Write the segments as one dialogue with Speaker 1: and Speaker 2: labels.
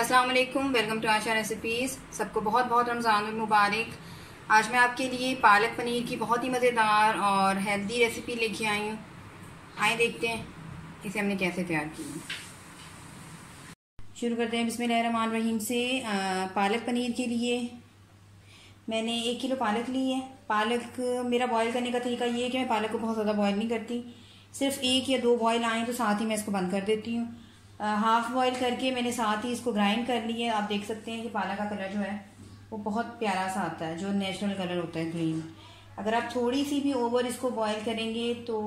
Speaker 1: अस्सलाम वालेकुम to Asha recipes सबको बहुत बहुत रमज़ान मुबारक। आज मैं आपके लिए पालक पनीर की बहुत ही मज़ेदार और हेल्दी रेसिपी लेके आई हूँ। आए देखते हैं इसे हमने कैसे तैयार किया शुरू करते हैं बिस्मिल्लाहिर्रहमानिर्रहीम रहीम से आ, पालक पनीर के लिए। मैंने एक किलो पालक ली है। पालक मेरा बॉईल करने का तरीका ये है कि मैं पालक को बहुत ज़्यादा बॉईल नहीं करती। सिर्फ़ एक या दो बॉयल आए तो साथ ही मैं इसको बंद कर देती हूँ। हाफ़ बॉईल करके मैंने साथ ही इसको ग्राइंड कर लिया है। आप देख सकते हैं कि पालक का कलर जो है, वो बहुत प्यारा सा आता है, जो नेचुरल कलर होता है ग्रीन अगर आप थोड़ी सी भी ओवर इसको बॉईल करेंगे तो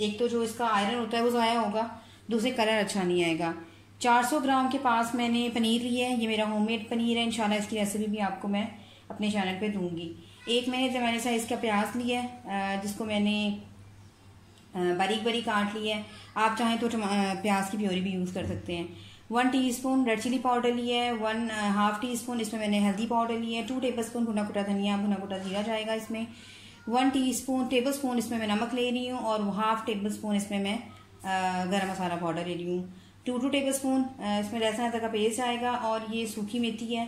Speaker 1: एक तो जो इसका आयरन होता है, वो ज़ाया होगा। दूसरे कलर अच्छा नहीं आएगा। 400 ग्राम के पास मैंने पनीर लिया है। ये मेरा होममेड पनीर है। इंशाल्लाह इसकी रेसिपी भी आपको मैं अपने चैनल पे दूँगी। एक मैंने जमाने साइज़ का प्याज लिया है जिसको मैंने बारीक बारीक काट लिया है। आप चाहें तो प्याज की प्योरी भी यूज़ कर सकते हैं। One teaspoon red chilli powder लिया है वन हाफ़ टी स्पून इसमें मैंने हल्दी पाउडर लिया है टू टेबल स्पून भुना कुटा धनिया भुना कुटा जीरा जाएगा इसमें। वन टीस्पून टेबल स्पून इसमें मैं नमक ले रही हूँ और हाफ़ टेबल स्पून इसमें मैं गरम मसाला पाउडर ले रही हूँ। टू टू टेबल स्पून इसमें लहसुन अदरक का पेस्ट आएगा और ये सूखी मेथी है।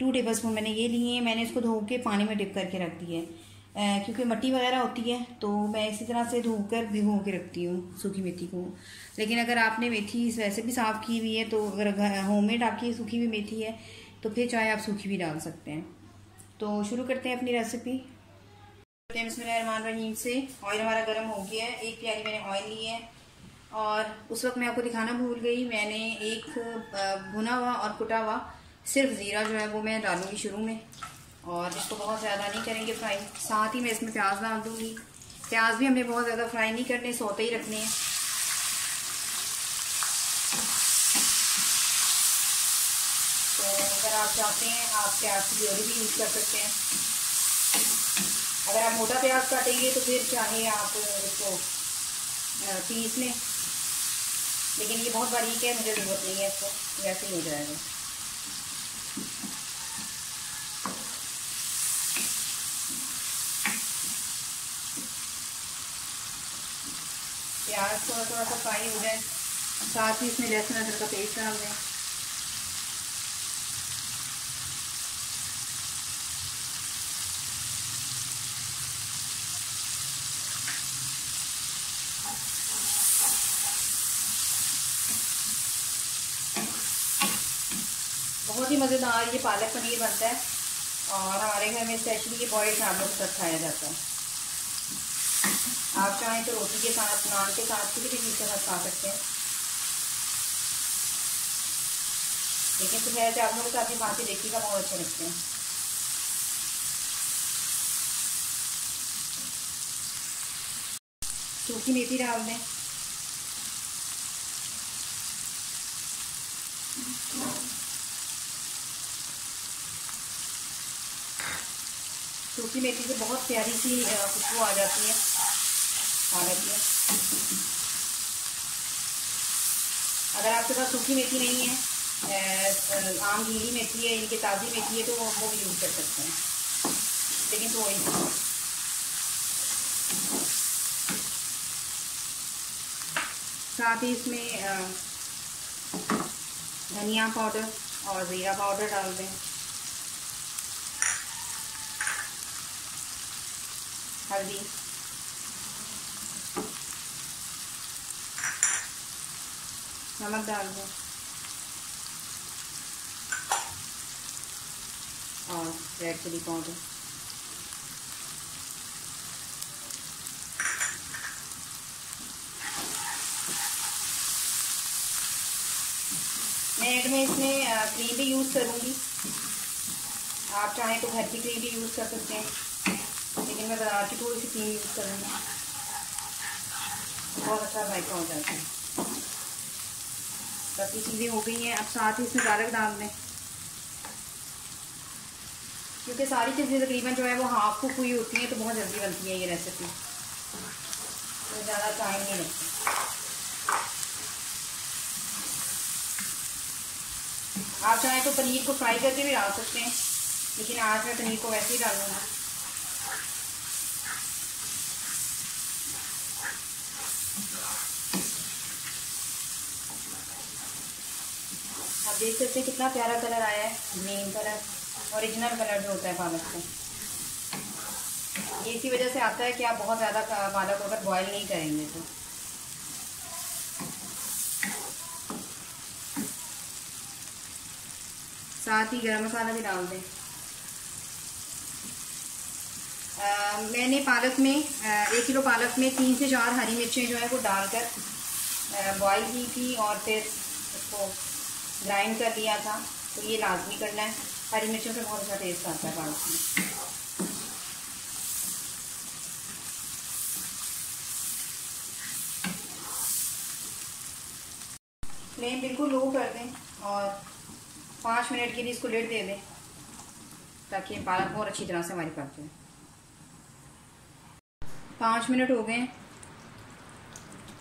Speaker 1: टू टेबल स्पून मैंने ये लिए हैं, मैंने इसको धो के पानी में डिप करके रख दी है। क्योंकि मट्टी वगैरह होती है तो मैं इसी तरह से धो कर भिगो के रखती हूँ, सूखी मेथी को। लेकिन अगर आपने मेथी वैसे भी साफ़ की हुई है तो अगर होममेड आपकी सूखी हुई मेथी है तो फिर चाहे आप सूखी भी डाल सकते हैं। तो शुरू करते हैं अपनी रेसिपी करते हैं इसमें रहीम से। ऑयल हमारा गर्म हो गया है। एक प्यारी मैंने ऑयल ली है। और उस वक्त मैं आपको दिखाना भूल गई, मैंने एक भुना हुआ और कुटा हुआ सिर्फ़ ज़ीरा जो है, वो मैं डालूँगी शुरू में। और इसको बहुत ज़्यादा नहीं करेंगे फ्राई। साथ ही मैं इसमें प्याज डाल दूँगी। प्याज भी हमें बहुत ज़्यादा फ्राई नहीं करने, सोते ही रखने हैं। तो अगर आप चाहते हैं, आप प्याज की प्योरी भी यूज़ कर सकते हैं। अगर आप मोटा प्याज काटेंगे तो फिर चाहे आप इसको पीस लें। लेकिन ये बहुत बारीक है, मुझे ज़रूरत नहीं है इसको। वैसे ही हो जाएगा। प्याज थोड़ा थोड़ा सा फ्राई हो जाए साथ ही इसमें लहसुन अदरक का पेस्ट डाल दें। बहुत ही मज़ेदार ये पालक पनीर बनता है और हमारे घर में स्पेशली ये बॉइल्ड चावलों के साथ खाया जाता है। आप चाहें तो रोटी के साथ, नान के साथ, किसी भी चीज़ के साथ खा सकते हैं। लेकिन सुबह चावलों के साथ भी खा के देखिएगा, बहुत अच्छे लगते हैं। सूखी मेथी डाल दें। सूखी मेथी से बहुत प्यारी सी खुशबू आ जाती है। पालक में अगर आपके पास सूखी मेथी नहीं है आम गीली मेथी है, इनकी ताज़ी मेथी है तो वो वो भी यूज़ कर सकते हैं। लेकिन तो वही। साथ ही इसमें धनिया पाउडर और ज़ीरा पाउडर डाल दें। हल्दी। नमक डाल दो। और रेड चिली पाउडर मैं एड में इसमें क्रीम भी यूज़ करूँगी। आप चाहें तो घर की क्रीम भी यूज़ कर सकते हैं। लेकिन मैं बाज़ार की थोड़ी सी क्रीम यूज़ करूँगी। बहुत अच्छा जायका हो जाता है। बाकी चीज़ें हो गई हैं। अब साथ ही इसमें गार्लिक डाल दें। क्योंकि सारी चीज़ें तकरीबन जो है वो हाफ़ कुक हुई होती हैं तो बहुत जल्दी बनती है ये रेसिपी तो ज़्यादा टाइम नहीं लगता। आप चाहें तो पनीर को फ्राई करके भी डाल सकते हैं, लेकिन आज मैं पनीर को वैसे ही डालूँगा। आप देख सकते हैं कितना प्यारा कलर आया है। ग्रीन कलर ओरिजिनल कलर जो होता है पालक का। ये इसी वजह से आता है कि आप बहुत ज़्यादा पालक अगर बॉयल नहीं करेंगे तो। साथ ही गरम मसाला भी डाल दें। मैंने पालक में एक किलो पालक में तीन से चार हरी मिर्चें जो है वो डालकर बॉईल की थी और फिर उसको ग्राइंड कर लिया था तो ये लाजमी करना है। हरी मिर्चों से बहुत अच्छा टेस्ट आता है पालक में फ्लेम बिल्कुल लो कर दें और पाँच मिनट के लिए इसको लेट दे दें, ताकि पालक बहुत अच्छी तरह से हमारी पक जाए। पाँच मिनट हो गए।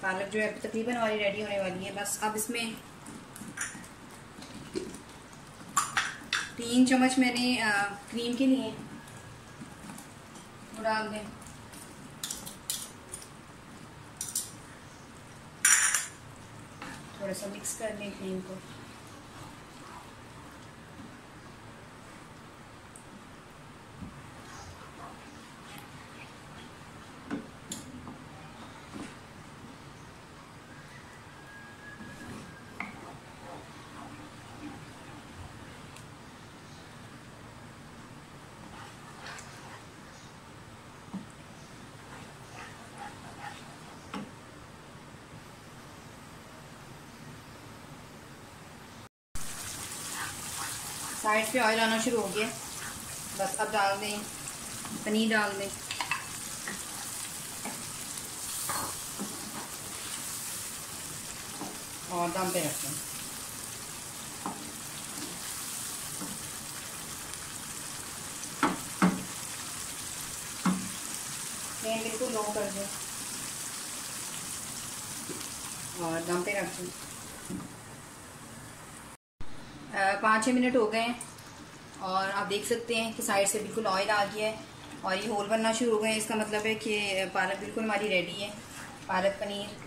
Speaker 1: पालक जो है तकरीबन हमारी रेडी होने वाली है। बस अब इसमें तीन चम्मच मैंने आ, क्रीम के लिए डाल दें थोड़ा सा मिक्स कर लें क्रीम को। साइड पे ऑयल आना शुरू हो गया। बस अब डाल दें, पनीर डाल दें। और दम पे रखें बिल्कुल लो कर दें। और दम पे रख दें। पाँच छः मिनट हो गए हैं। और आप देख सकते हैं कि साइड से बिल्कुल ऑयल आ गया है। और ये होल बनना शुरू हो गए इसका मतलब है कि पालक बिल्कुल हमारी रेडी है। पालक पनीर।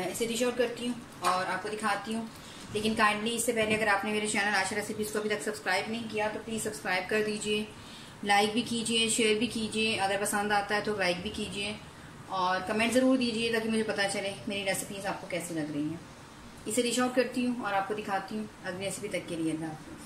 Speaker 1: इसे डिश आउट करती हूँ और आपको दिखाती हूँ। लेकिन काइंडली इससे पहले अगर आपने मेरे चैनल आशा रेसिपीज़ को अभी तक सब्सक्राइब नहीं किया तो प्लीज़ सब्सक्राइब कर दीजिए। लाइक भी कीजिए शेयर भी कीजिए। अगर पसंद आता है तो लाइक भी कीजिए। और कमेंट ज़रूर दीजिए ताकि मुझे पता चले मेरी रेसिपीज़ आपको कैसी लग रही हैं। इसे आउट करती हूँ और आपको दिखाती हूँ अगली रेसिपी तक के लिए। अल्लाह हाफिज़।